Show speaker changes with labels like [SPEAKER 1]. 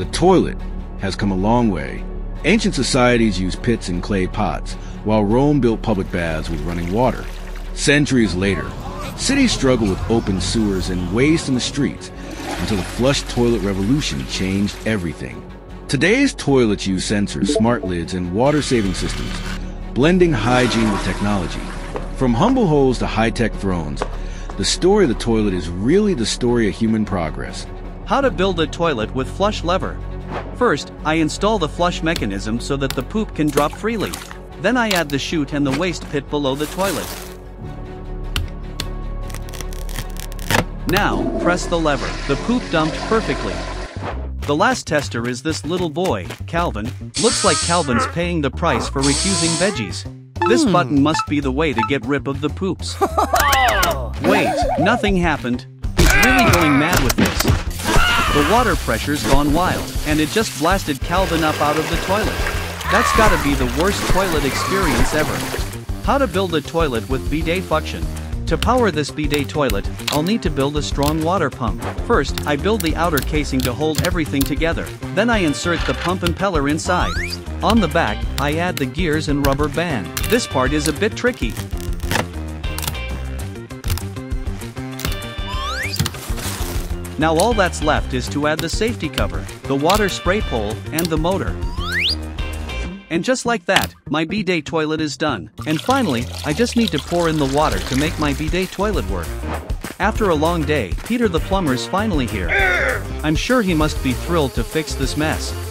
[SPEAKER 1] The toilet has come a long way. Ancient societies used pits and clay pots, while Rome built public baths with running water. Centuries later, cities struggled with open sewers and waste in the streets until the flush toilet revolution changed everything. Today's toilets use sensors, smart lids, and water-saving systems, blending hygiene with technology. From humble holes to high-tech thrones, the story of the toilet is really the story of human progress.
[SPEAKER 2] How to build a toilet with flush lever. First, I install the flush mechanism so that the poop can drop freely. Then I add the chute and the waste pit below the toilet. Now, press the lever. The poop dumped perfectly. The last tester is this little boy, Calvin. Looks like Calvin's paying the price for refusing veggies. This hmm. button must be the way to get rid of the poops. Wait, nothing happened. He's really going mad with this. The water pressure's gone wild, and it just blasted Calvin up out of the toilet. That's gotta be the worst toilet experience ever. How to build a toilet with bidet function. To power this bidet toilet, I'll need to build a strong water pump. First, I build the outer casing to hold everything together. Then I insert the pump impeller inside. On the back, I add the gears and rubber band. This part is a bit tricky. Now all that's left is to add the safety cover, the water spray pole, and the motor. And just like that, my bidet toilet is done. And finally, I just need to pour in the water to make my bidet toilet work. After a long day, Peter the plumber's finally here. I'm sure he must be thrilled to fix this mess.